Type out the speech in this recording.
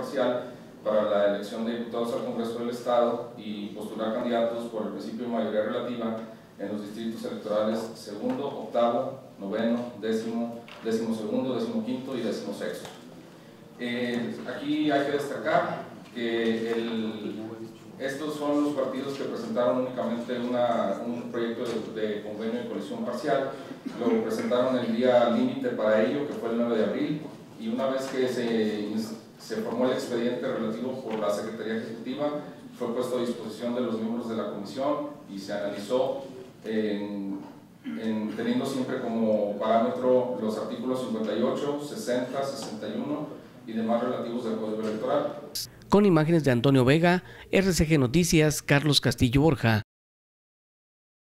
parcial para la elección de diputados al Congreso del Estado y postular candidatos por el principio de mayoría relativa en los distritos electorales segundo, octavo, noveno, décimo, décimo segundo, décimo quinto y décimo sexto. Eh, aquí hay que destacar que estos son los partidos que presentaron únicamente un proyecto de, de, convenio de coalición parcial. Lo presentaron el día límite para ello, que fue el 9 de abril, y una vez que se, se formó el expediente relativo por la Secretaría Ejecutiva, fue puesto a disposición de los miembros de la comisión y se analizó en, teniendo siempre como parámetro los artículos 58, 60, 61 y demás relativos del Código Electoral. Con imágenes de Antonio Vega, RCG Noticias, Carlos Castillo Borja.